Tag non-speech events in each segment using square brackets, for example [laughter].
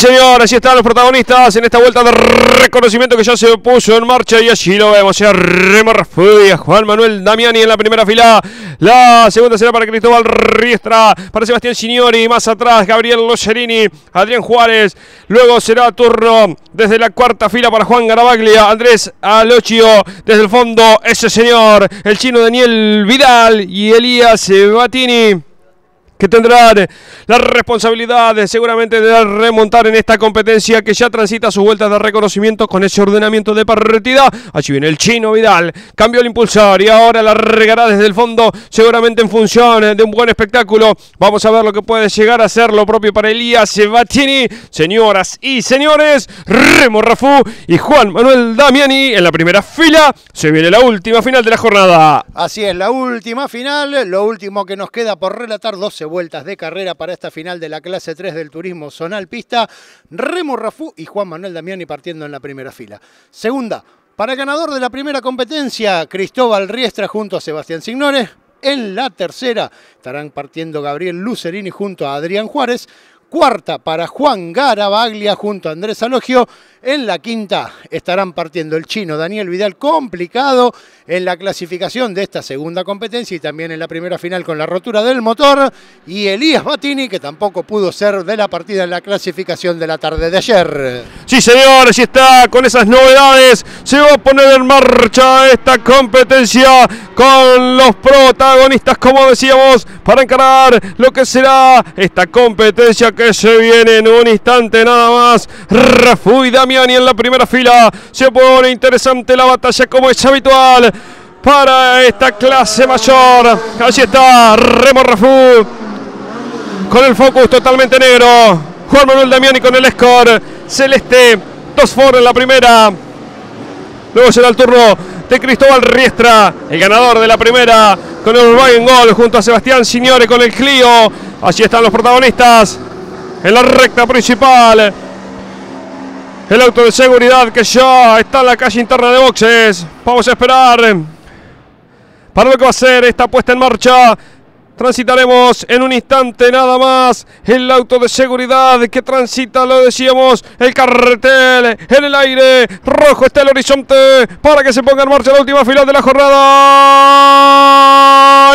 Señor, así están los protagonistas en esta vuelta de reconocimiento que ya se puso en marcha y allí lo vemos. Remo Rafuy, Juan Manuel Damiani en la primera fila. La segunda será para Cristóbal Riestra, para Sebastián Signori. Más atrás, Gabriel Locerini, Adrián Juárez. Luego será turno desde la cuarta fila para Juan Garabaglia, Andrés Alochio. Desde el fondo, ese señor, el chino Daniel Vidal y Elías Batini que tendrán la responsabilidad seguramente de remontar en esta competencia que ya transita sus vueltas de reconocimiento con ese ordenamiento de partida. Allí viene el chino Vidal, cambió el impulsor y ahora la regará desde el fondo, seguramente en función de un buen espectáculo. Vamos a ver lo que puede llegar a ser lo propio para Elías Sebastiani. Señoras y señores, Remo Rafú y Juan Manuel Damiani en la primera fila. Se viene la última final de la jornada. Así es, la última final, lo último que nos queda por relatar, 12 vueltas de carrera para esta final de la clase 3 del turismo zonal pista. Remo Rafú y Juan Manuel Damiani partiendo en la primera fila. Segunda, para el ganador de la primera competencia, Cristóbal Riestra junto a Sebastián Signore. En la tercera estarán partiendo Gabriel Lucerini junto a Adrián Juárez. Cuarta para Juan Garabaglia junto a Andrés Alogio. En la quinta estarán partiendo el chino Daniel Vidal, complicado en la clasificación de esta segunda competencia y también en la primera final con la rotura del motor. Y Elías Batini, que tampoco pudo ser de la partida en la clasificación de la tarde de ayer. Sí, señor, si está con esas novedades. Se va a poner en marcha esta competencia con los protagonistas, como decíamos, para encarar lo que será esta competencia que se viene en un instante nada más. Y Damiani en la primera fila. Se pone interesante la batalla como es habitual para esta clase mayor. Allí está Remo Rafú con el focus totalmente negro. Juan Manuel Damiani con el score celeste. Dos for en la primera. Luego será el turno de Cristóbal Riestra, el ganador de la primera con el Uruguay gol junto a Sebastián Signore con el Clio. Allí están los protagonistas en la recta principal. El auto de seguridad que ya está en la calle interna de boxes. Vamos a esperar para lo que va a ser esta puesta en marcha Transitaremos en un instante nada más el auto de seguridad que transita, lo decíamos, el carretel en el aire. Rojo está el horizonte para que se ponga en marcha la última fila de la jornada.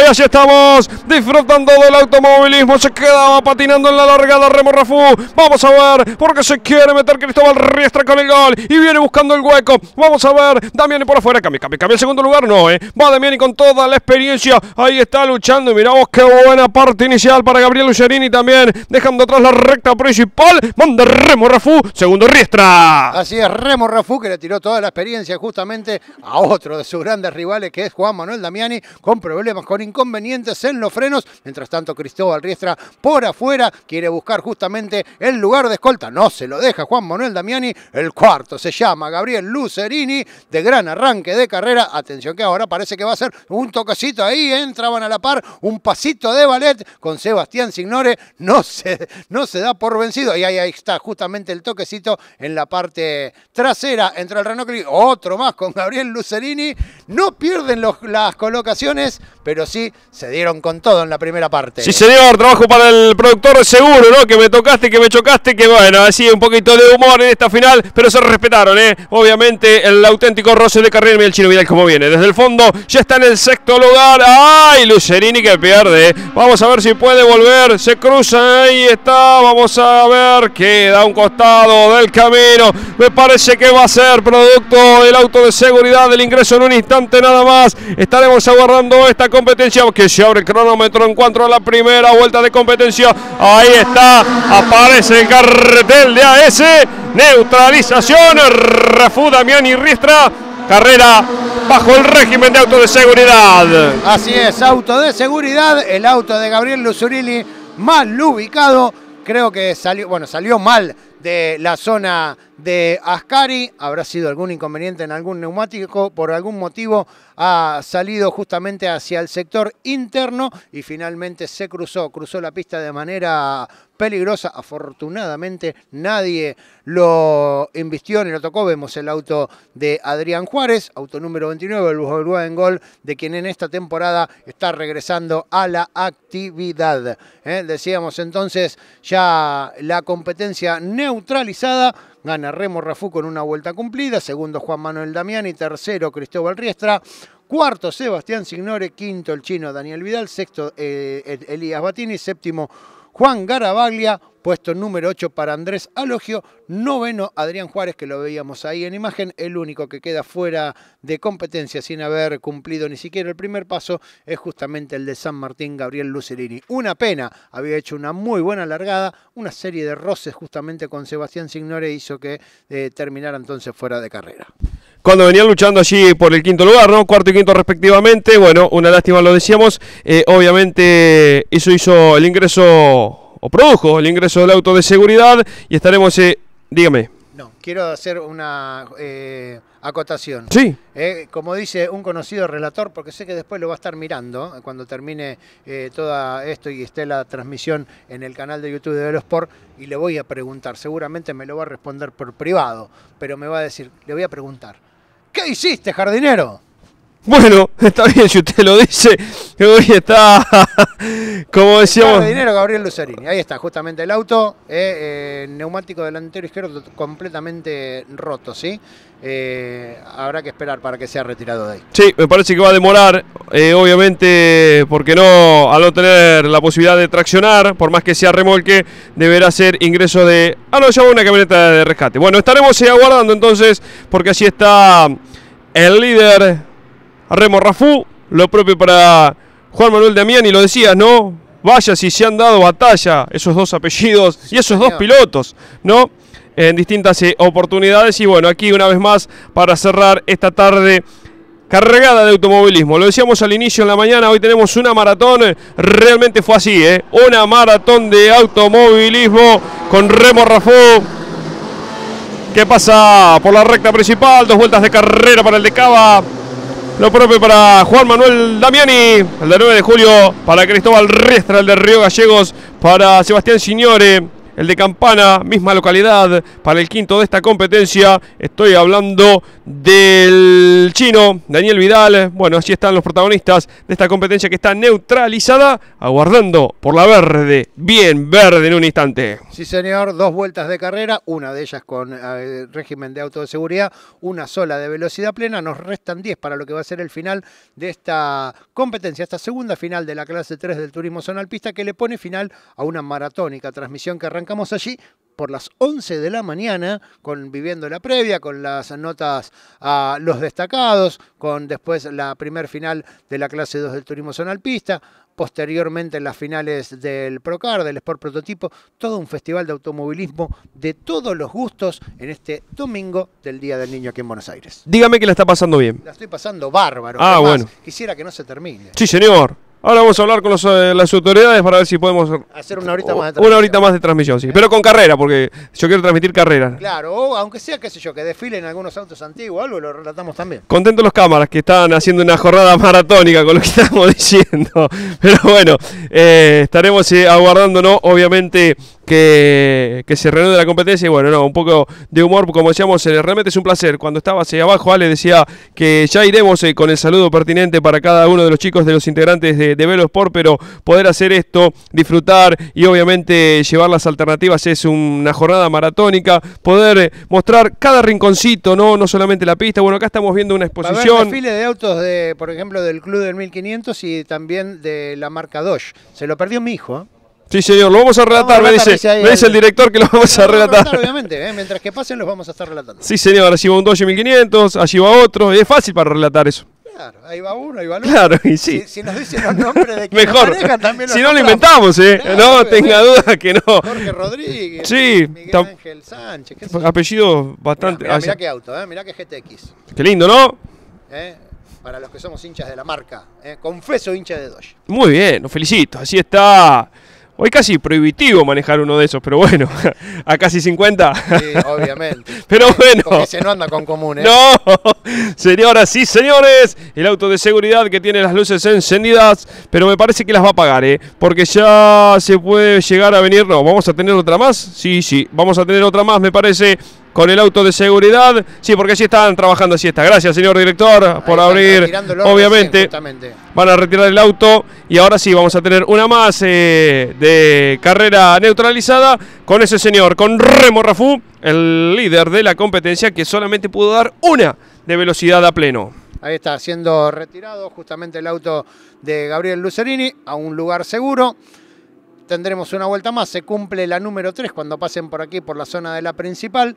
Y así estamos disfrutando del automovilismo. Se quedaba patinando en la largada Remo Rafú. Vamos a ver porque se quiere meter Cristóbal Riestra con el gol y viene buscando el hueco. Vamos a ver. Damiani por afuera. Cambia, cambia, cambia el segundo lugar. No, eh. Va Damiani con toda la experiencia. Ahí está luchando y miramos Qué buena parte inicial para Gabriel Lucerini también. Dejando atrás la recta principal. Manda Remo Rafú. Segundo Riestra. Así es, Remo Rafú que le tiró toda la experiencia justamente a otro de sus grandes rivales que es Juan Manuel Damiani con problemas, con inconvenientes en los frenos. Mientras tanto Cristóbal Riestra por afuera quiere buscar justamente el lugar de escolta. No se lo deja Juan Manuel Damiani. El cuarto se llama Gabriel Lucerini de gran arranque de carrera. Atención que ahora parece que va a ser un toquecito ahí. Entraban a la par un pasito de ballet con Sebastián Signore. No se, no se da por vencido. Y ahí, ahí está justamente el toquecito en la parte trasera entre el Renault Clio. Otro más con Gabriel Lucerini. No pierden las colocaciones, pero sí se dieron con todo en la primera parte. Sí, señor. Trabajo para el productor seguro, ¿no? Que me tocaste, que me chocaste, que bueno, así un poquito de humor en esta final, pero se respetaron, ¿eh? Obviamente el auténtico roce de carrera y el chino Vidal como viene. Desde el fondo ya está en el sexto lugar. ¡Ay! Lucerini que pierde. Vamos a ver si puede volver. Se cruza, ahí está. Vamos a ver. Queda un costado del camino. Me parece que va a ser producto del auto de seguridad del ingreso en un instante nada más. Estaremos aguardando esta competencia que se abre el cronómetro en cuanto a la primera vuelta de competencia. Ahí está. Aparece el carretel de AS. Neutralización. Rafú, Damián y Ristra. Carrera bajo el régimen de auto de seguridad. Así es, auto de seguridad, el auto de Gabriel Luzurilli mal ubicado. Creo que salió, bueno, salió mal de la zona de Ascari. Habrá sido algún inconveniente en algún neumático, por algún motivo ha salido justamente hacia el sector interno y finalmente se cruzó, cruzó la pista de manera peligrosa. Afortunadamente nadie lo invistió ni lo tocó. Vemos el auto de Adrián Juárez, auto número 29, el Volkswagen Gol, de quien en esta temporada está regresando a la actividad. ¿eh? Decíamos entonces ya la competencia neutralizada. Gana Remo Rafú con una vuelta cumplida. Segundo Juan Manuel Damiani. Tercero Cristóbal Riestra. Cuarto Sebastián Signore. Quinto el chino Daniel Vidal. Sexto eh, Elías Batini. Séptimo Juan Garabaglia, puesto número 8 para Andrés Alogio, noveno Adrián Juárez, que lo veíamos ahí en imagen, el único que queda fuera de competencia sin haber cumplido ni siquiera el primer paso es justamente el de San Martín Gabriel Lucerini. Una pena, había hecho una muy buena largada, una serie de roces justamente con Sebastián Signore hizo que eh, terminara entonces fuera de carrera cuando venían luchando allí por el quinto lugar, ¿no? Cuarto y quinto respectivamente. Bueno, una lástima lo decíamos. Eh, obviamente eso hizo el ingreso, o produjo el ingreso del auto de seguridad y estaremos, eh, dígame. No, quiero hacer una eh, acotación. Sí. como dice un conocido relator, porque sé que después lo va a estar mirando cuando termine todo esto y esté la transmisión en el canal de YouTube de Velosport, y le voy a preguntar, seguramente me lo va a responder por privado, pero me va a decir, le voy a preguntar, ¿Qué hiciste, jardinero? Bueno, [laughs] está bien si usted lo dice. Hoy está, [laughs] como decíamos. Jardinero Gabriel Lucerini. Ahí está, justamente el auto. Eh, eh, neumático delantero izquierdo completamente roto, ¿sí? Eh, habrá que esperar para que sea retirado de ahí. Sí, me parece que va a demorar. obviamente, porque no, al no tener la posibilidad de traccionar, por más que sea remolque, deberá ser ingreso de. Ah, no, ya una camioneta de rescate. Bueno, estaremos aguardando entonces, porque así está el líder Remo Rafú, lo propio para Juan Manuel Damián, y lo decías, ¿no? Vaya si se han dado batalla esos dos apellidos y esos dos pilotos, ¿no? En distintas eh, oportunidades. Y bueno, aquí una vez más para cerrar esta tarde cargada de automovilismo. Lo decíamos al inicio en la mañana, hoy tenemos una maratón, realmente fue así, ¿eh? Una maratón de automovilismo con Remo Rafú que pasa por la recta principal, dos vueltas de carrera para el de Cava. Lo propio para Juan Manuel Damiani, el de 9 de julio, para Cristóbal Riestra, el de Río Gallegos, para Sebastián Signore, el de Campana, misma localidad, para el quinto de esta competencia. Estoy hablando del chino, Daniel Vidal. Bueno, así están los protagonistas de esta competencia que está neutralizada, aguardando por la verde, bien verde en un instante. Sí, señor, dos vueltas de carrera, una de ellas con eh, régimen de auto de seguridad, una sola de velocidad plena. Nos restan 10 para lo que va a ser el final de esta competencia, esta segunda final de la clase 3 del turismo zonal pista que le pone final a una maratónica transmisión que arranca arrancamos allí por las 11 de la mañana, con viviendo la previa, con las notas a los destacados, con después la primer final de la clase 2 del turismo zonal pista, posteriormente en las finales del Procar, del Sport Prototipo, todo un festival de automovilismo de todos los gustos en este domingo del Día del Niño aquí en Buenos Aires. Dígame que la está pasando bien. La estoy pasando bárbaro. Ah, bueno. Quisiera que no se termine. Sí, señor. Ahora vamos a hablar con eh, las autoridades para ver si podemos hacer una horita más de transmisión. Una horita más de transmisión, sí. Pero con carrera, porque yo quiero transmitir carrera. Claro, o aunque sea, qué sé yo, que desfilen algunos autos antiguos, algo lo relatamos también. Contentos los cámaras que están haciendo una jornada [laughs] maratónica con lo que estamos [laughs] diciendo. Pero bueno, eh, estaremos eh, aguardando, Obviamente que, se reúne la competencia y bueno, no, un poco de humor, como decíamos, eh, realmente es un placer. Cuando estaba hacia abajo, Ale decía que ya iremos eh, con el saludo pertinente para cada uno de los chicos, de los integrantes de, de Velo Sport, pero poder hacer esto, disfrutar y obviamente llevar las alternativas es una jornada maratónica, poder eh, mostrar cada rinconcito, no, no solamente la pista. Bueno, acá estamos viendo una exposición. desfile de autos, de, por ejemplo, del Club del 1500 y también de la marca Dodge. Se lo perdió mi hijo. Sí, señor, lo vamos a relatar, me, dice, me dice el director que lo vamos a relatar. obviamente, ¿eh? mientras que pasen los vamos a estar relatando. Sí, señor, allí va un Dodge 1500, allí va otro, es fácil para relatar eso. Claro, ahí va uno, ahí va otro. Claro, y sí. Si, nos dicen los nombres de quienes Mejor. Manejan, también Si no lo inventamos, ¿eh? no, tenga duda que no. Jorge Rodríguez, sí, Miguel Ángel Sánchez. ¿qué apellido bastante... Mirá, mirá, qué auto, ¿eh? mirá qué GTX. Qué lindo, ¿no? ¿Eh? Para los que somos hinchas de la marca. ¿eh? Confeso hincha de Dodge. Muy bien, lo felicito. Así está Hoy casi prohibitivo manejar uno de esos, pero bueno, a casi 50. Sí, obviamente. [laughs] pero bueno. Porque se no anda con comunes. No, [laughs] señoras y señores, el auto de seguridad que tiene las luces encendidas, pero me parece que las va a pagar, ¿eh? Porque ya se puede llegar a venir. No, ¿vamos a tener otra más? Sí, sí, vamos a tener otra más, me parece con el auto de seguridad. Sí, porque sí están trabajando así está. Gracias, señor director, por abrir. Obviamente, van a retirar el auto y ahora sí vamos a tener una más eh, de carrera neutralizada con ese señor, con Remo Rafú, el líder de la competencia que solamente pudo dar una de velocidad a pleno. Ahí está siendo retirado justamente el auto de Gabriel Lucerini a un lugar seguro tendremos una vuelta más. Se cumple la número 3 cuando pasen por aquí, por la zona de la principal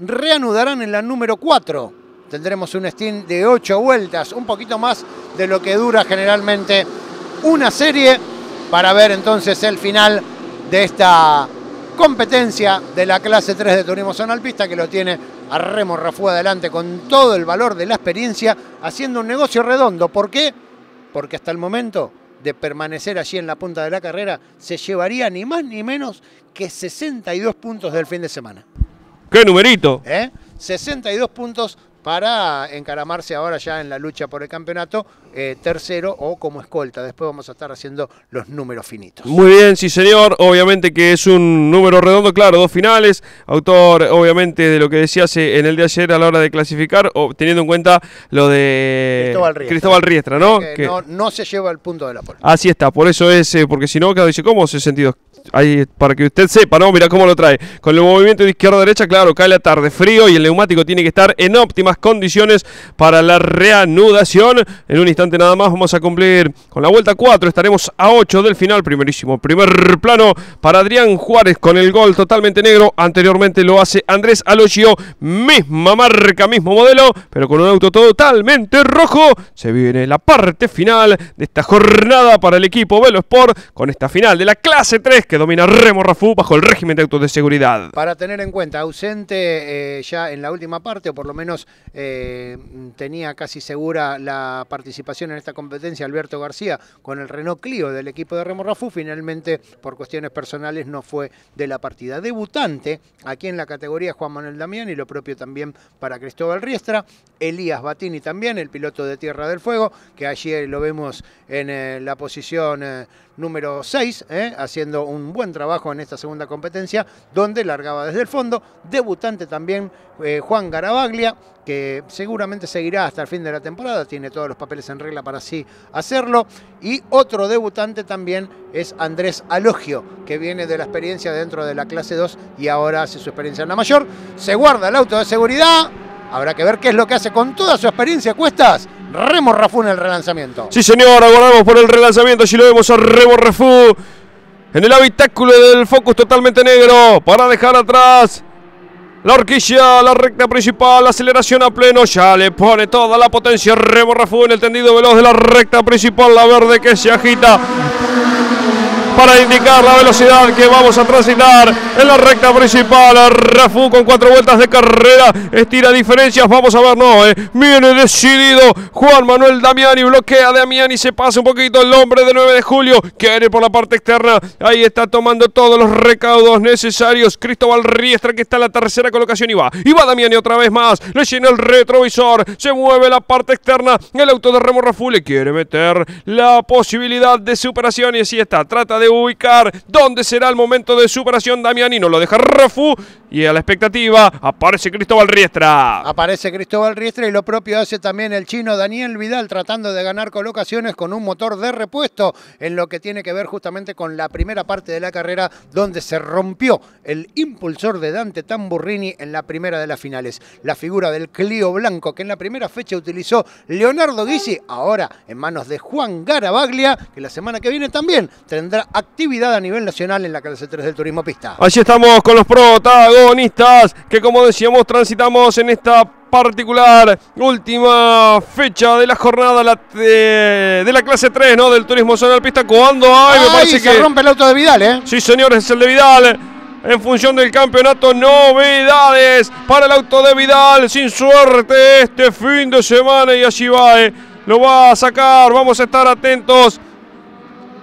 reanudarán en la número 4. Tendremos un steam de 8 vueltas, un poquito más de lo que dura generalmente una serie para ver entonces el final de esta competencia de la clase 3 de turismo zonal pista que lo tiene a Remo Rafú adelante con todo el valor de la experiencia haciendo un negocio redondo. ¿Por qué? Porque hasta el momento de permanecer allí en la punta de la carrera se llevaría ni más ni menos que 62 puntos del fin de semana. ¡Qué numerito! ¿Eh? 62 puntos para encaramarse ahora ya en la lucha por el campeonato, eh, tercero o como escolta. Después vamos a estar haciendo los números finitos. Muy bien, sí señor. Obviamente que es un número redondo, claro, dos finales. Autor, obviamente, de lo que decías en el de ayer a la hora de clasificar, teniendo en cuenta lo de Cristóbal Riestra, ¿no? Que, no, se lleva el punto de la pole. Así está, por eso es, eh, porque si no, cada dice, ¿cómo 62? Para que usted sepa, ¿no? Mira cómo lo trae. Con el movimiento de izquierda a derecha, claro, cae la tarde frío y el neumático tiene que estar en óptimas condiciones para la reanudación. En un instante nada más vamos a cumplir con la vuelta 4. Estaremos a 8 del final. Primerísimo, primer plano para Adrián Juárez con el gol totalmente negro. Anteriormente lo hace Andrés Alogio, misma marca, mismo modelo, pero con un auto totalmente rojo. Se viene la parte final de esta jornada para el equipo Velo Sport con esta final de la clase 3 que domina Remo Rafú bajo el régimen de autos de seguridad. Para tener en cuenta, ausente eh, ya en la última parte, o por lo menos eh, tenía casi segura la participación en esta competencia Alberto García con el Renault Clio del equipo de Remo Rafú, finalmente por cuestiones personales no fue de la partida. Debutante aquí en la categoría Juan Manuel Damián y lo propio también para Cristóbal Riestra, Elías Batini también, el piloto de Tierra del Fuego, que ayer lo vemos en eh, la posición número 6, haciendo un buen trabajo en esta segunda competencia, donde largaba desde el fondo. Debutante también eh, Juan Garabaglia, que seguramente seguirá hasta el fin de la temporada, tiene todos los papeles en regla para así hacerlo. Y otro debutante también es Andrés Alogio, que viene de la experiencia dentro de la clase 2 y ahora hace su experiencia en la mayor. Se guarda el auto de seguridad. Habrá que ver qué es lo que hace con toda su experiencia cuestas. Remo Rafú en el relanzamiento. Sí, señor, aguardamos por el relanzamiento. Si lo vemos a Remo Rafú en el habitáculo del Focus totalmente negro para dejar atrás la horquilla, la recta principal, aceleración a pleno, ya le pone toda la potencia Remo Rafú en el tendido veloz de la recta principal, la verde que se agita para indicar la velocidad que vamos a transitar en la recta principal. Rafu con cuatro vueltas de carrera, estira diferencias, vamos a ver, no, eh. viene decidido Juan Manuel Damiani, bloquea Damiani, se pasa un poquito el hombre de 9 de julio, quiere por la parte externa, ahí está tomando todos los recaudos necesarios, Cristóbal Riestra que está en la tercera colocación y va, y va Damiani otra vez más, le llena el retrovisor, se mueve la parte externa, el auto de Remo Rafu le quiere meter la posibilidad de superación y así está, trata de ubicar dónde será el momento de superación Damiani, no lo deja Rafu y a la expectativa aparece Cristóbal Riestra. Aparece Cristóbal Riestra y lo propio hace también el chino Daniel Vidal tratando de ganar colocaciones con un motor de repuesto en lo que tiene que ver justamente con la primera parte de la carrera donde se rompió el impulsor de Dante Tamburrini en la primera de las finales. La figura del Clio Blanco que en la primera fecha utilizó Leonardo Guisi, ahora en manos de Juan Garabaglia, que la semana que viene también tendrá actividad a nivel nacional en la clase 3 del turismo pista. Allí estamos con los protagonistas que como decíamos transitamos en esta particular última fecha de la jornada de, la clase 3 ¿no? del turismo zonal pista cuando hay, me parece se rompe el auto de Vidal, ¿eh? Sí, señores, es el de Vidal. En función del campeonato, novedades para el auto de Vidal. Sin suerte este fin de semana y allí va. ¿eh? Lo va a sacar. Vamos a estar atentos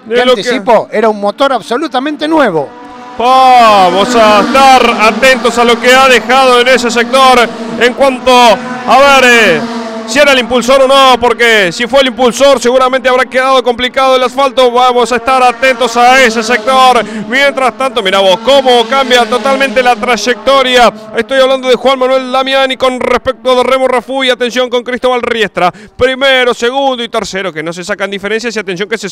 ¿Qué anticipó? Era un motor absolutamente nuevo. Vamos a estar atentos a lo que ha dejado en ese sector en cuanto a ver eh, si era el impulsor o no, porque si fue el impulsor seguramente habrá quedado complicado el asfalto. Vamos a estar atentos a ese sector. Mientras tanto, mira vos cómo cambia totalmente la trayectoria. Estoy hablando de Juan Manuel Damiani con respecto de Remo Rafú y atención con Cristóbal Riestra. Primero, segundo y tercero, que no se sacan diferencias y atención que se,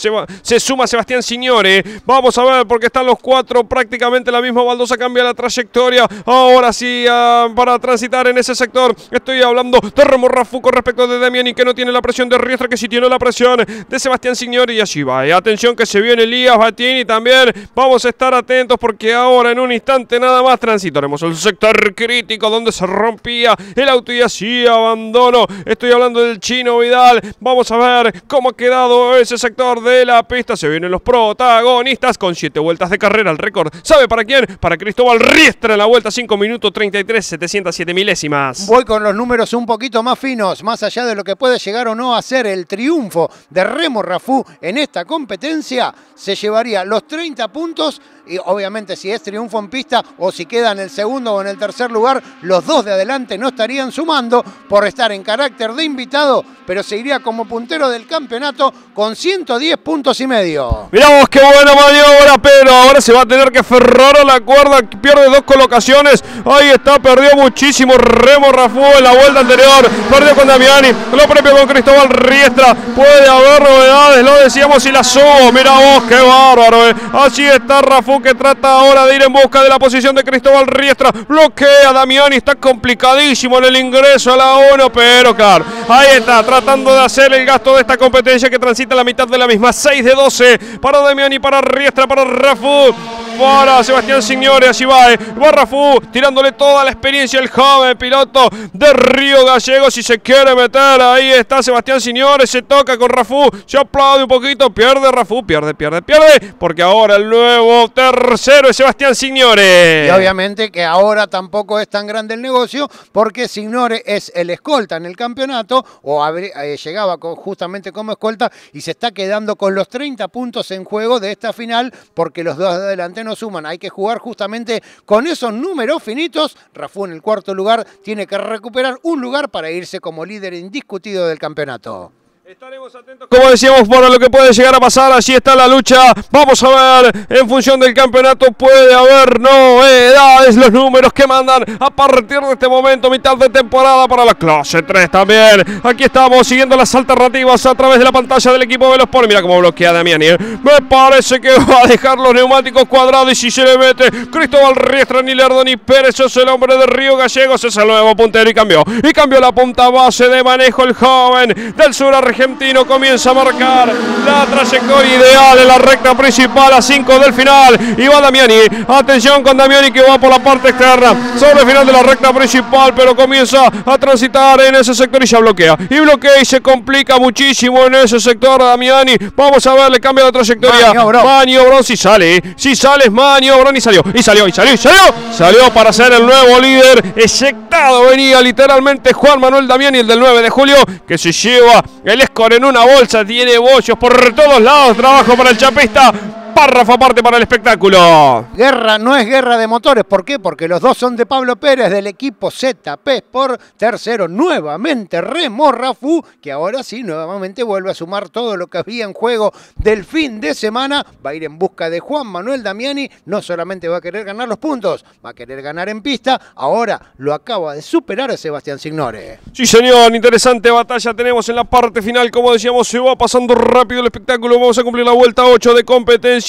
suma Sebastián Signore. Vamos a ver porque están los cuatro prácticamente la misma baldosa, cambia la trayectoria. Ahora sí, ah, para transitar en ese sector, estoy hablando de Remo Rafú con respecto de Damiani que no tiene la presión de Riestra, que sí tiene la presión de Sebastián Signori y allí va. Y atención que se viene Elías Batini también. Vamos a estar atentos porque ahora en un instante nada más transitaremos el sector crítico donde se rompía el auto y así abandono. Estoy hablando del chino Vidal. Vamos a ver cómo ha quedado ese sector de la pista. Se vienen los protagonistas con 7 vueltas de carrera. El récord, ¿sabe para quién? Para Cristóbal Riestra en la vuelta 5 minutos 33, 707 milésimas. Voy con los números un poquito más finos, allá de lo que puede llegar o no a ser el triunfo de Remo Rafú en esta competencia, se llevaría los 30 puntos y obviamente si es triunfo en pista o si queda en el segundo o en el tercer lugar, los dos de adelante no estarían sumando por estar en carácter de invitado, pero se iría como puntero del campeonato con 110 puntos y medio. Miramos qué buena maniobra, pero ahora se va a tener que aferrar a la cuerda, pierde dos colocaciones, ahí está, perdió muchísimo Remo Rafú en la vuelta anterior, perdió con Damiani, lo propio con Cristóbal Riestra, puede haber novedades, lo decíamos y la subo, mira vos, qué bárbaro, eh. así está Rafú que trata ahora de ir en busca de la posición de Cristóbal Riestra. Bloquea Damiani, está complicadísimo en el ingreso a la 1, pero claro, ahí está, tratando de hacer el gasto de esta competencia que transita la mitad de la misma. 6 de 12 para Damiani, para Riestra, para Rafu para Sebastián Signore, allí va, eh. Barrafú tirándole toda la experiencia el joven piloto de Río Gallego, si se quiere meter, ahí está Sebastián Signore, se toca con Rafú, se aplaude un poquito, pierde Rafú, pierde, pierde, pierde, porque ahora el nuevo tercero es Sebastián Signore. Y obviamente que ahora tampoco es tan grande el negocio, porque Signore es el escolta en el campeonato, o eh, llegaba justamente como escolta, y se está quedando con los 30 puntos en juego de esta final, porque los dos de adelante no suman. Hay que jugar justamente con esos números finitos. Rafú en el cuarto lugar tiene que recuperar un lugar para irse como líder indiscutido del campeonato. Estaremos atentos, como decíamos, para lo que puede llegar a pasar. Allí está la lucha. Vamos a ver, en función del campeonato, puede haber novedades. Los números que mandan a partir de este momento, mitad de temporada para la clase 3 también. Aquí estamos siguiendo las alternativas a través de la pantalla del equipo de los Sport. Mira cómo bloquea Damiani. Me parece que va a dejar los neumáticos cuadrados y si se le mete Cristóbal Riestra, ni Lerdo, ni Pérez, es el hombre de Río Gallegos. Es el nuevo puntero y cambió. Y cambió la punta base de manejo el joven del sur argentino argentino comienza a marcar la trayectoria ideal en la recta principal a 5 del final. Y va Damiani. Atención con Damiani que va por la parte externa sobre el final de la recta principal, pero comienza a transitar en ese sector y ya bloquea. Y bloquea y se complica muchísimo en ese sector Damiani. Vamos a ver, le cambia la trayectoria. Maniobrón. si sale, si sale es Maniobrón y salió. Y salió, y salió, y salió. Salió para ser el nuevo líder. Ejectado venía literalmente Juan Manuel Damiani, el del 9 de julio, que se lleva el con en una bolsa, tiene bollos por todos lados, trabajo para el chapista párrafo aparte para el espectáculo. Guerra no es guerra de motores. ¿Por qué? Porque los dos son de Pablo Pérez del equipo ZP Sport. Tercero, nuevamente Remo Rafu, que ahora sí, nuevamente vuelve a sumar todo lo que había en juego del fin de semana. Va a ir en busca de Juan Manuel Damiani. No solamente va a querer ganar los puntos, va a querer ganar en pista. Ahora lo acaba de superar a Sebastián Signore. Sí, señor. Interesante batalla tenemos en la parte final. Como decíamos, se va pasando rápido el espectáculo. Vamos a cumplir la vuelta 8 de competencia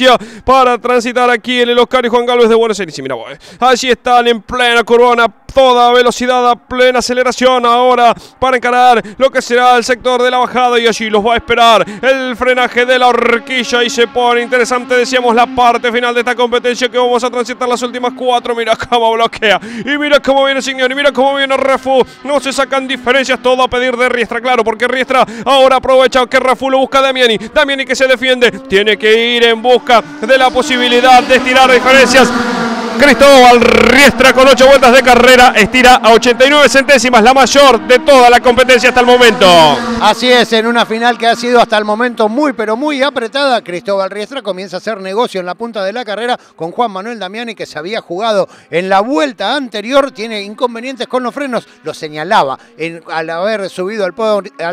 para transitar aquí en el Oscar y Juan Galvez de Buenos Aires. Y mira, allí están en plena corona toda velocidad, a plena aceleración ahora para encarar lo que será el sector de la bajada y allí los va a esperar el frenaje de la horquilla y se pone interesante, decíamos, la parte final de esta competencia que vamos a transitar las últimas cuatro, mira cómo bloquea y mira cómo viene Signor y mira cómo viene Refu, no se sacan diferencias, todo a pedir de Riestra, claro, porque Riestra ahora aprovecha que Refu lo busca Damiani, Damiani que se defiende, tiene que ir en busca de la posibilidad de estirar diferencias Cristóbal Riestra con 8 vueltas de carrera estira a 89 centésimas, la mayor de toda la competencia hasta el momento. Así es, en una final que ha sido hasta el momento muy pero muy apretada, Cristóbal Riestra comienza a hacer negocio en la punta de la carrera con Juan Manuel Damiani que se había jugado en la vuelta anterior, tiene inconvenientes con los frenos, lo señalaba al haber subido al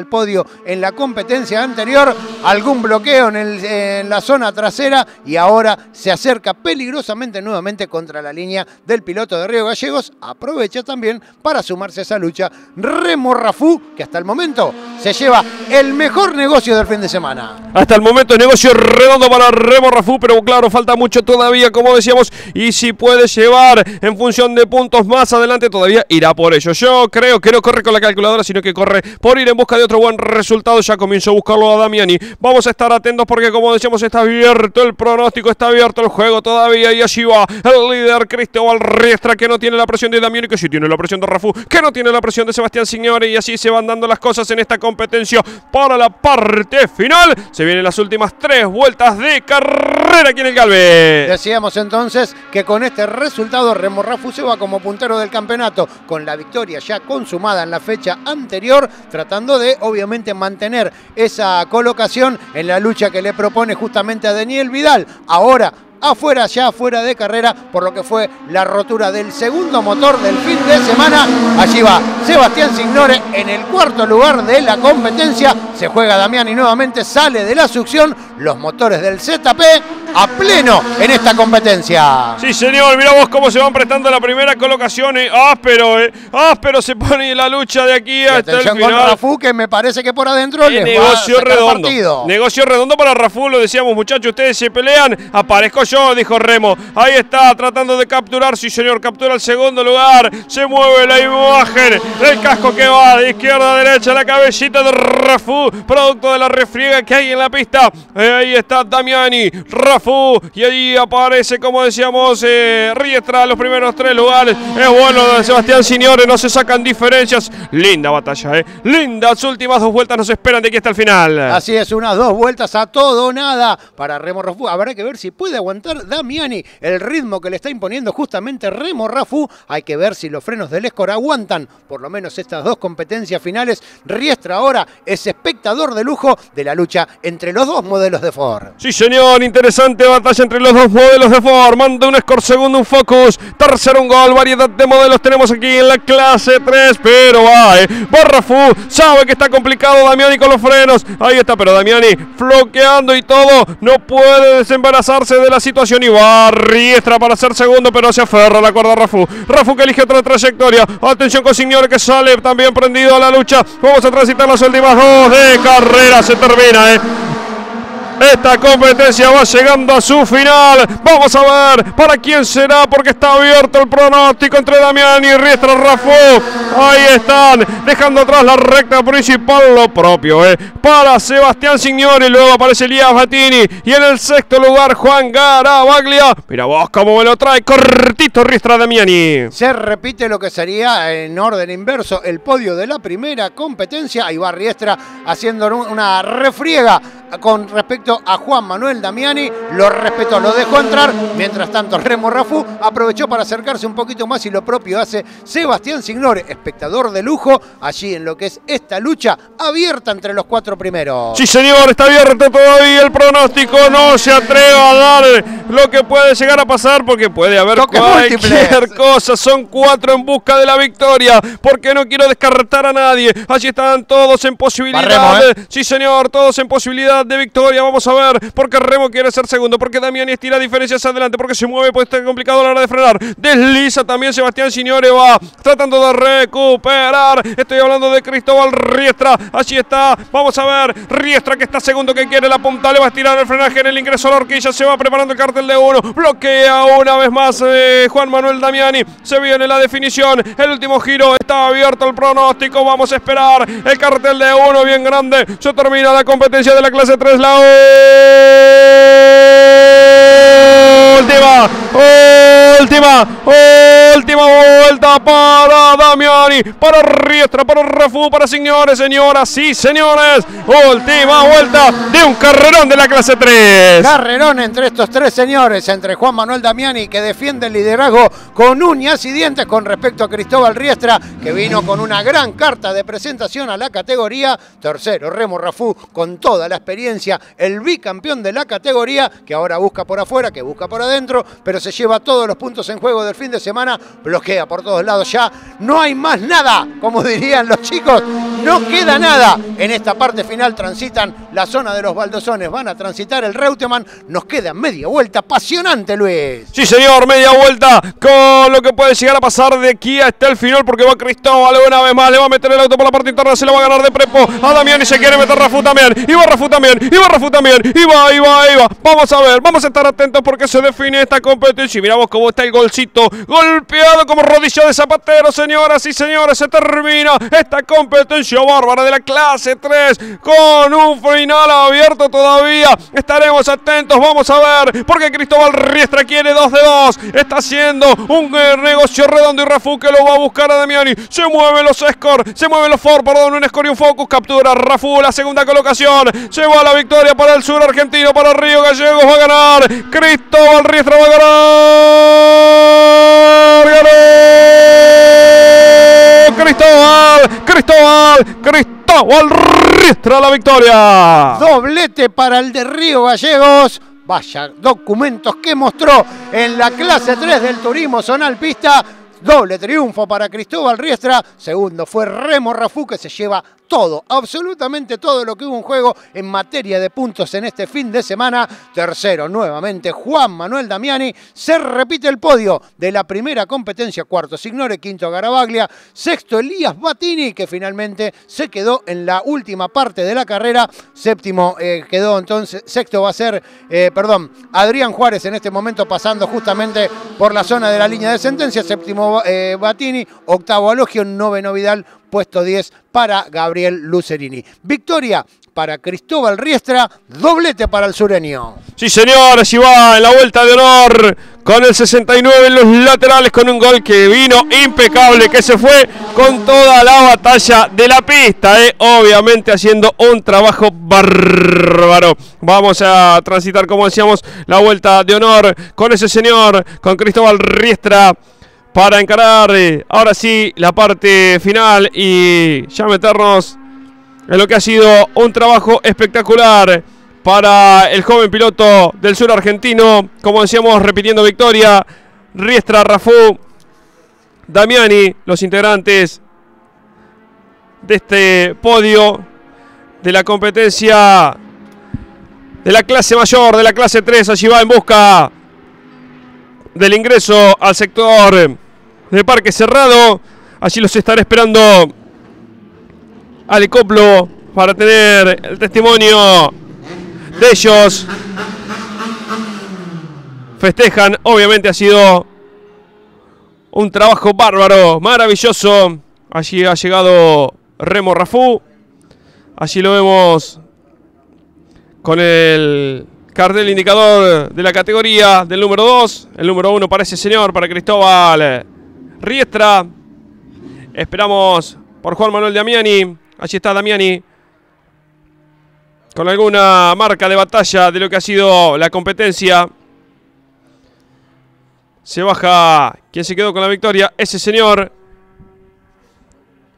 podio, en la competencia anterior, algún bloqueo en la zona trasera y ahora se acerca peligrosamente nuevamente contra la línea del piloto de Río Gallegos. Aprovecha también para sumarse a esa lucha Remo Rafú, que hasta el momento se lleva el mejor negocio del fin de semana. Hasta el momento negocio redondo para Remo Rafú, pero claro, falta mucho todavía, como decíamos, y si puede llevar en función de puntos más adelante, todavía irá por ello. Yo creo que no corre con la calculadora, sino que corre por ir en busca de otro buen resultado. Ya comienzo a buscarlo a Damiani. Vamos a estar atentos porque, como decíamos, está abierto el pronóstico, está abierto el juego todavía, y allí va el líder Cristóbal Riestra, que no tiene la presión de Damiani, que sí tiene la presión de Rafú, que no tiene la presión de Sebastián Signore, y así se van dando las cosas en esta competencia para la parte final. Se vienen las últimas tres vueltas de carrera aquí en el Galvez. Decíamos entonces que con este resultado Remo Rafú se va como puntero del campeonato, con la victoria ya consumada en la fecha anterior, tratando de obviamente mantener esa colocación en la lucha que le propone justamente a Daniel Vidal. Ahora afuera ya, fuera de carrera, por lo que fue la rotura del segundo motor del fin de semana. Allí va Sebastián Signore en el cuarto lugar de la competencia. Se juega Damián y nuevamente sale de la succión los motores del ZP a pleno en esta competencia. Sí, señor, mira vos cómo se van prestando la primera colocación. Eh. Áspero, eh. Áspero se pone la lucha de aquí hasta el final. con Rafú, que me parece que por adentro le negocio va a redondo. Partido. Negocio redondo para Rafú, lo decíamos, muchachos, ustedes se pelean. Aparezco yo, dijo Remo. Ahí está, tratando de capturar. Sí, señor, captura el segundo lugar. Se mueve la imagen. El casco que va de izquierda a derecha. La cabecita de Rafú, producto de la refriega que hay en la pista. Ahí está Damiani, Rafú. Y allí aparece, como decíamos, eh, Riestra, los primeros tres lugares. Es bueno de Sebastián Signore, no se sacan diferencias. Linda batalla, ¿eh? Linda. Las últimas dos vueltas nos esperan de aquí hasta el final. Así es, unas dos vueltas a todo o nada para Remo Rafú. Habrá que ver si puede aguantar Damiani el ritmo que le está imponiendo justamente Remo Rafú. Hay que ver si los frenos del Escor aguantan por lo menos estas dos competencias finales. Riestra ahora es espectador de lujo de la lucha entre los dos modelos de Ford. Sí, señor, interesante batalla entre los dos modelos de Ford. Manda un Escort, segundo un Focus, tercero un Gol. Variedad de modelos tenemos aquí en la clase 3, pero va, eh. Barrafú sabe que está complicado Damiani con los frenos. Ahí está, pero Damiani floqueando y todo. No puede desembarazarse de la situación y va Riestra para ser segundo, pero se aferra la cuerda Rafu. Rafu que elige otra trayectoria. Atención con Signore que sale también prendido a la lucha. Vamos a transitar las últimas dos de carrera. Se termina, eh. Esta competencia va llegando a su final. Vamos a ver para quién será, porque está abierto el pronóstico entre Damián y Riestra Rafú. Ahí están, dejando atrás la recta principal, lo propio, ¿eh? Para Sebastián Signori, luego aparece Elías Batini. Y en el sexto lugar, Juan Garabaglia. Mira vos cómo me lo trae, cortito Riestra Damiani. Se repite lo que sería en orden inverso el podio de la primera competencia. Ahí va Riestra haciendo una refriega con respecto a Juan Manuel Damiani, lo respetó, lo dejó entrar, mientras tanto Remo Rafú aprovechó para acercarse un poquito más y lo propio hace Sebastián Signore, espectador de lujo, allí en lo que es esta lucha abierta entre los cuatro primeros. Sí señor, está abierto todavía el pronóstico, no se atreva a dar lo que puede llegar a pasar porque puede haber cualquier cosa, son cuatro en busca de la victoria, porque no quiero descartar a nadie, allí están todos en posibilidad, ¿eh? sí señor, todos en posibilidad de victoria. Vamos a ver, porque Remo quiere ser segundo, porque Damiani estira diferencias adelante, porque se mueve, pues está complicado a la hora de frenar. Desliza también Sebastián Signore, va tratando de recuperar. Estoy hablando de Cristóbal Riestra. Allí está, vamos a ver. Riestra que está segundo, que quiere la punta, le va a estirar el frenaje en el ingreso a la horquilla. Se va preparando el cartel de uno. Bloquea una vez más eh, Juan Manuel Damiani. Se viene la definición. El último giro está abierto el pronóstico. Vamos a esperar el cartel de uno bien grande. Se termina la competencia de la clase 3, la última, última, última vuelta para Damiani, para Riestra, para Rafú, para señores, señoras, sí, señores. Última vuelta de un carrerón de la clase 3. Carrerón entre estos tres señores, entre Juan Manuel Damiani, que defiende el liderazgo con uñas y dientes con respecto a Cristóbal Riestra, que vino con una gran carta de presentación a la categoría. Tercero, Remo Rafú, con toda la experiencia, el bicampeón de la categoría, que ahora busca por afuera, que busca por adentro, pero se lleva todos los puntos en juego del fin de semana, bloquea por todos lados ya. No hay más nada, como dirían los chicos, no queda nada. En esta parte final transitan la zona de los baldosones, van a transitar el Reutemann, nos queda media vuelta, apasionante Luis. Sí, señor, media vuelta con lo que puede llegar a pasar de aquí hasta el final, porque va Cristóbal una vez más, le va a meter el auto por la parte interna, se lo va a ganar de prepo a Damián y se quiere meter Rafu también, y va Rafu también, y va Rafu también, y va, y va, y va. Vamos a ver, vamos a estar atentos porque se define esta competencia. Y miramos cómo está el golcito, golpeado como rodilla de zapatero, señoras y señores, se termina esta competencia bárbara de la clase 3 con un final abierto todavía. Estaremos atentos, vamos a ver, porque Cristóbal Riestra quiere 2 de 2. Está haciendo un eh, negocio redondo y Rafu que lo va a buscar a Damiani. Se mueven los Score, se mueven los Ford, perdón, un Score y un Focus. Captura Rafu la segunda colocación. Se va la victoria para el sur argentino, para Río Gallegos. Va a ganar Cristóbal Riestra, va a ganar. ¡Ganó! Cristóbal, Cristóbal, Cristóbal Riestra la victoria. Doblete para el de Río Gallegos. Vaya documentos que mostró en la clase 3 del turismo zonal pista. Doble triunfo para Cristóbal Riestra. Segundo fue Remo Rafú que se lleva todo, absolutamente todo lo que hubo en juego en materia de puntos en este fin de semana. Tercero, nuevamente, Juan Manuel Damiani. Se repite el podio de la primera competencia. Cuarto, Signore. Quinto, Garabaglia. Sexto, Elías Batini, que finalmente se quedó en la última parte de la carrera. Séptimo eh, quedó entonces, sexto va a ser, eh, perdón, Adrián Juárez en este momento pasando justamente por la zona de la línea de sentencia. Séptimo, eh, Batini. Octavo, Alogio. Noveno, Vidal puesto 10 para Gabriel Lucerini. Victoria para Cristóbal Riestra, doblete para el sureño. Sí, señor, así va en la vuelta de honor con el 69 en los laterales con un gol que vino impecable, que se fue con toda la batalla de la pista, ¿eh? obviamente haciendo un trabajo bárbaro. Vamos a transitar, como decíamos, la vuelta de honor con ese señor, con Cristóbal Riestra para encarar eh, ahora sí la parte final y ya meternos en lo que ha sido un trabajo espectacular para el joven piloto del sur argentino, como decíamos, repitiendo victoria, Riestra, Rafú, Damiani, los integrantes de este podio de la competencia de la clase mayor, de la clase 3, allí va en busca del ingreso al sector de Parque Cerrado. Allí los estaré esperando Alecoplo para tener el testimonio de ellos. Festejan, obviamente ha sido un trabajo bárbaro, maravilloso. Allí ha llegado Remo Rafú. Allí lo vemos con el cartel indicador de la categoría del número 2. El número 1 para ese señor, para Cristóbal Riestra. Esperamos por Juan Manuel Damiani. Allí está Damiani. Con alguna marca de batalla de lo que ha sido la competencia. Se baja quien se quedó con la victoria. Ese señor.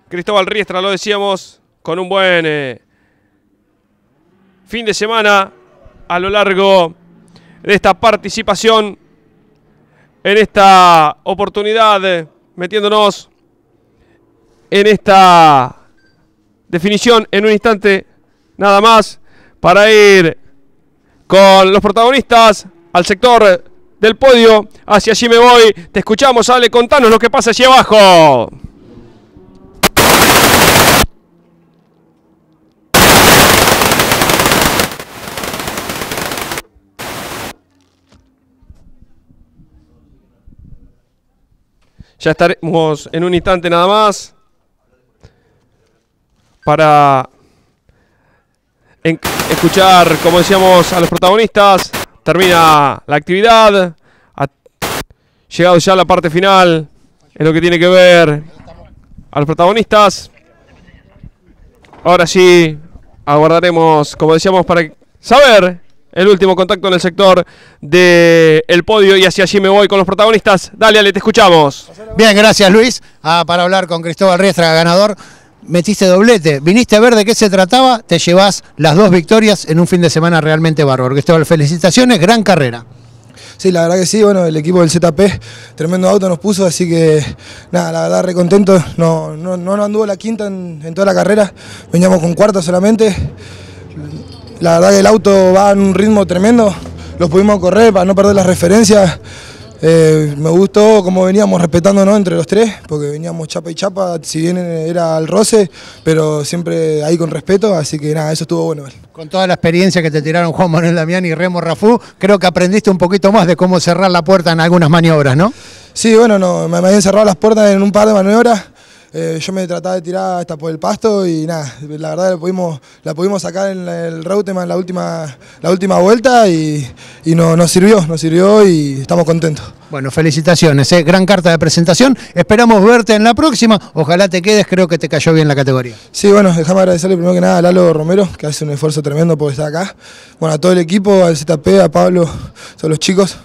Cristóbal Riestra, lo decíamos. Con un buen eh, fin de semana a lo largo de esta participación en esta oportunidad, metiéndonos en esta definición en un instante nada más para ir con los protagonistas al sector del podio. Hacia allí me voy. Te escuchamos, Ale, contanos lo que pasa allí abajo. Ya estaremos en un instante nada más para escuchar, como decíamos, a los protagonistas. Termina la actividad. llegado ya a la parte final, en lo que tiene que ver a los protagonistas. Ahora sí, aguardaremos, como decíamos, para saber el último contacto en el sector del podio y hacia allí me voy con los protagonistas. Dale, Ale, te escuchamos. Bien, gracias Luis. Ah, para hablar con Cristóbal Riestra, ganador. Metiste doblete, viniste a ver de qué se trataba, te llevas las dos victorias en un fin de semana realmente bárbaro. Cristóbal, felicitaciones, gran carrera. Sí, la verdad que sí, bueno, el equipo del ZP, tremendo auto nos puso, así que nada, la verdad re contento, no, no, no anduvo la quinta en, en toda la carrera, veníamos con cuarto solamente, la verdad que el auto va en un ritmo tremendo, lo pudimos correr para no perder las referencias, eh, me gustó cómo veníamos respetándonos entre los tres, porque veníamos chapa y chapa, si bien era al roce, pero siempre ahí con respeto, así que nada, eso estuvo bueno. Con toda la experiencia que te tiraron Juan Manuel Damián y Remo Rafú, creo que aprendiste un poquito más de cómo cerrar la puerta en algunas maniobras, ¿no? Sí, bueno, no, me habían cerrado las puertas en un par de maniobras, eh, yo me trataba de tirar hasta por el pasto y nada, la verdad la pudimos, la pudimos sacar en el Reutemann la última, la última vuelta y, y no, nos sirvió, nos sirvió y estamos contentos. Bueno, felicitaciones, ¿eh? gran carta de presentación. Esperamos verte en la próxima. Ojalá te quedes, creo que te cayó bien la categoría. Sí, bueno, déjame agradecerle primero que nada a Lalo Romero, que hace un esfuerzo tremendo por estar acá. Bueno, a todo el equipo, al ZP, a Pablo, a todos los chicos.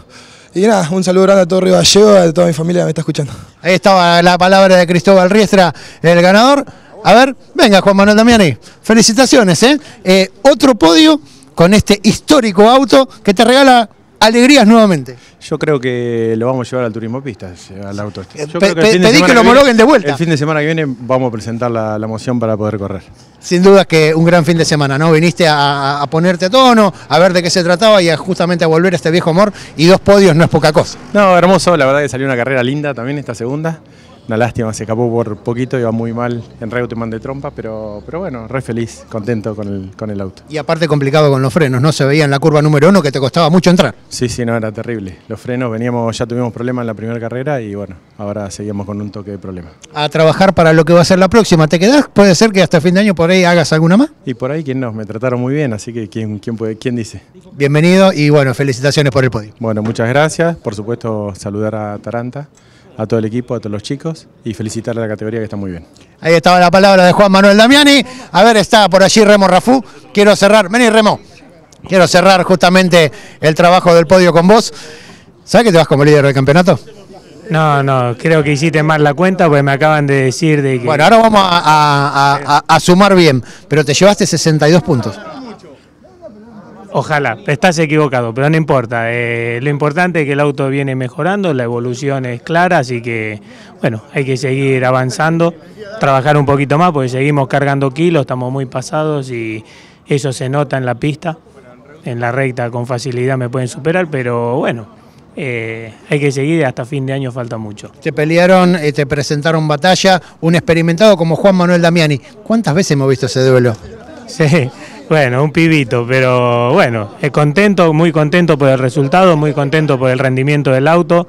Y nada, un saludo grande a todo Río Gallego, a toda mi familia que me está escuchando. Ahí estaba la palabra de Cristóbal Riestra, el ganador. A ver, venga Juan Manuel Damiani, felicitaciones, ¿eh? ¿eh? Otro podio con este histórico auto que te regala alegrías nuevamente. Yo creo que lo vamos a llevar al turismo pistas, al auto. Yo Pe que pedí que lo homologuen de vuelta. El fin de semana que viene vamos a presentar la, la, moción para poder correr. Sin duda que un gran fin de semana, ¿no? Viniste a, ponerte a tono, a ver de qué se trataba y a, justamente a volver a este viejo amor y dos podios no es poca cosa. No, hermoso, la verdad que salió una carrera linda también esta segunda. Una lástima, se escapó por poquito, iba muy mal en Reutemann de trompa, pero, pero bueno, re feliz, contento con el, con el auto. Y aparte complicado con los frenos, ¿no? Se veía en la curva número uno que te costaba mucho entrar. Sí, sí, no, era terrible. Los frenos, veníamos, ya tuvimos problemas en la primera carrera y bueno, ahora seguimos con un toque de problema. A trabajar para lo que va a ser la próxima, ¿te quedás? ¿Puede ser que hasta fin de año por ahí hagas alguna más? Y por ahí, ¿quién no? Me trataron muy bien, así que ¿quién, quién, puede, quién dice? Bienvenido y bueno, felicitaciones por el podio. Bueno, muchas gracias. Por supuesto, saludar a Taranta a todo el equipo, a todos los chicos y felicitar a la categoría que está muy bien. Ahí estaba la palabra de Juan Manuel Damiani. A ver, está por allí Remo Rafú. Quiero cerrar, vení Remo. Quiero cerrar justamente el trabajo del podio con vos. ¿Sabes que te vas como líder del campeonato? No, no, creo que hiciste mal la cuenta porque me acaban de decir de que... Bueno, ahora vamos a, a, a, a sumar bien, pero te llevaste 62 puntos. Ojalá, estás equivocado, pero no importa. Eh, lo importante es que el auto viene mejorando, la evolución es clara, así que bueno, hay que seguir avanzando, trabajar un poquito más porque seguimos cargando kilos, estamos muy pasados y eso se nota en la pista. En la recta con facilidad me pueden superar, pero bueno, eh, hay que seguir, hasta fin de año falta mucho. Te pelearon, eh, te presentaron batalla, un experimentado como Juan Manuel Damiani. ¿Cuántas veces hemos visto ese duelo? [laughs] Sí, bueno, un pibito, pero bueno, contento, muy contento por el resultado, muy contento por el rendimiento del auto.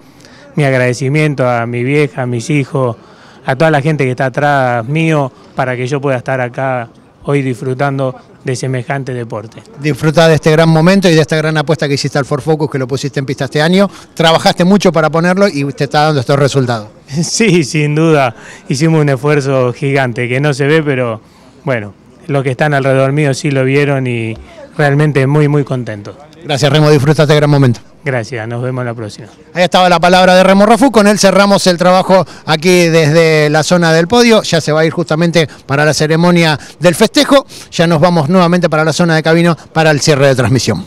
Mi agradecimiento a mi vieja, a mis hijos, a toda la gente que está atrás mío para que yo pueda estar acá hoy disfrutando de semejante deporte. Disfruta de este gran momento y de esta gran apuesta que hiciste al Ford Focus, que lo pusiste en pista este año. Trabajaste mucho para ponerlo y te está dando estos resultados. [laughs] Sí, sin duda. Hicimos un esfuerzo gigante que no se ve, pero bueno, los que están alrededor mío sí lo vieron y realmente muy, muy contentos. Gracias Remo, disfruta este gran momento. Gracias, nos vemos la próxima. Ahí estaba la palabra de Remo Rafú, con él cerramos el trabajo aquí desde la zona del podio, ya se va a ir justamente para la ceremonia del festejo, ya nos vamos nuevamente para la zona de cabino para el cierre de transmisión.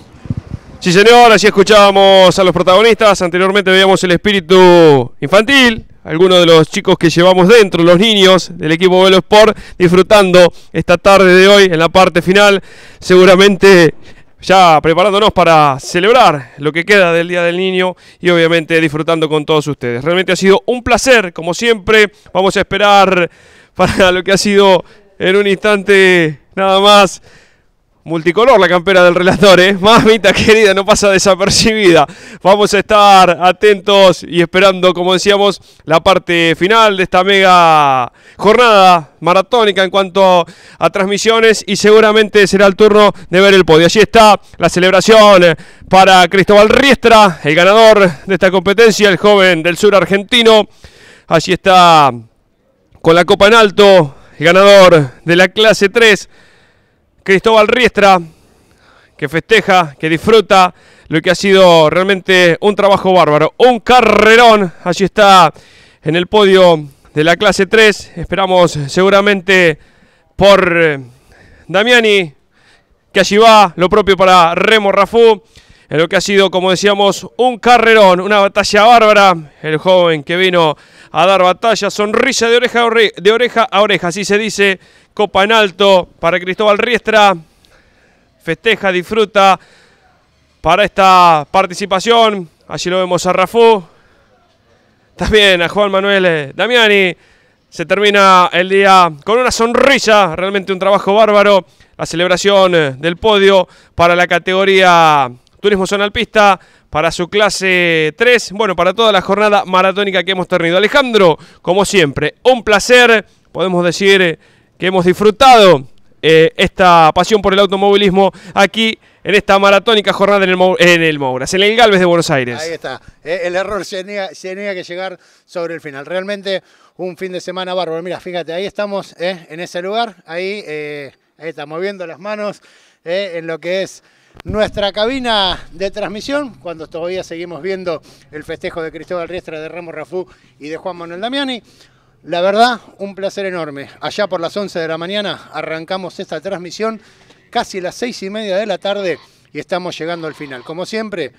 Sí señor, así escuchábamos a los protagonistas, anteriormente veíamos el espíritu infantil, algunos de los chicos que llevamos dentro, los niños del equipo Velo Sport, disfrutando esta tarde de hoy en la parte final, seguramente ya preparándonos para celebrar lo que queda del Día del Niño y obviamente disfrutando con todos ustedes. Realmente ha sido un placer, como siempre, vamos a esperar para lo que ha sido en un instante nada más multicolor la campera del relator, ¿eh? [laughs] Mamita querida, no pasa desapercibida. Vamos a estar atentos y esperando, como decíamos, la parte final de esta mega jornada maratónica en cuanto a transmisiones y seguramente será el turno de ver el podio. Allí está la celebración para Cristóbal Riestra, el ganador de esta competencia, el joven del sur argentino. Allí está con la copa en alto, el ganador de la clase 3 Cristóbal Riestra, que festeja, que disfruta lo que ha sido realmente un trabajo bárbaro. Un carrerón, allí está en el podio de la clase 3. Esperamos seguramente por eh, Damiani, que allí va, lo propio para Remo Rafú. En lo que ha sido, como decíamos, un carrerón, una batalla bárbara. El joven que vino a dar batalla, sonrisa de oreja a oreja, de a así se dice Copa en alto para Cristóbal Riestra. Festeja, disfruta para esta participación. Allí lo vemos a Rafú. También a Juan Manuel eh, Damiani. Se termina el día con una sonrisa, realmente un trabajo bárbaro. La celebración eh, del podio para la categoría Turismo Zonal Pista, para su clase 3, bueno, para toda la jornada maratónica que hemos tenido. Alejandro, como siempre, un placer, podemos decir que hemos disfrutado eh, esta pasión por el automovilismo aquí en esta maratónica jornada en el, en el Mouras, Galvez de Buenos Aires. Ahí está. Eh, el error se niega, que llegar sobre el final. Realmente un fin de semana bárbaro. Mira, fíjate, ahí estamos eh, en ese lugar. Ahí está moviendo las manos en lo que es nuestra cabina de transmisión, cuando todavía seguimos viendo el festejo de Cristóbal Riestra, de Ramos Rafú y de Juan Manuel Damiani. La verdad, un placer enorme. Allá por las 11 de la mañana arrancamos esta transmisión, casi las 6 y media de la tarde, y estamos llegando al final. Como siempre,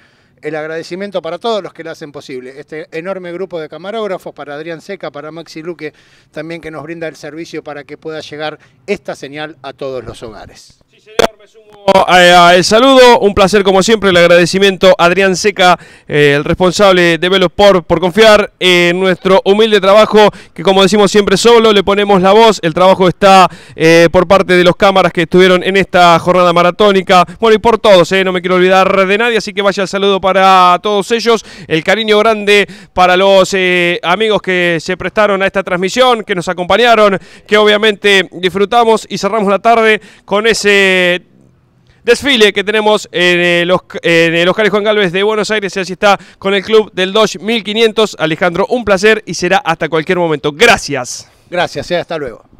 el agradecimiento para todos los que lo hacen posible. Este enorme grupo de camarógrafos, para Adrián Seca, para Maxi Luque, también que nos brinda el servicio para que pueda llegar esta señal a todos los hogares. Sí, señor, sumo el saludo, un placer como siempre, el agradecimiento a Adrián Seca, eh, el responsable de Velosport, por confiar en nuestro humilde trabajo, que como decimos siempre solo, le ponemos la voz, el trabajo está eh, por parte de los cámaras que estuvieron en esta jornada maratónica, bueno y por todos, eh, no me quiero olvidar de nadie, así que vaya el saludo para todos ellos, el cariño grande para los amigos que se prestaron a esta transmisión, que nos acompañaron, que obviamente disfrutamos y cerramos la tarde con ese desfile que tenemos en el, en el Oscar Juan Galvez de Buenos Aires. Y así está con el club del Dodge 1500. Alejandro, un placer y será hasta cualquier momento. Gracias. Gracias, hasta luego.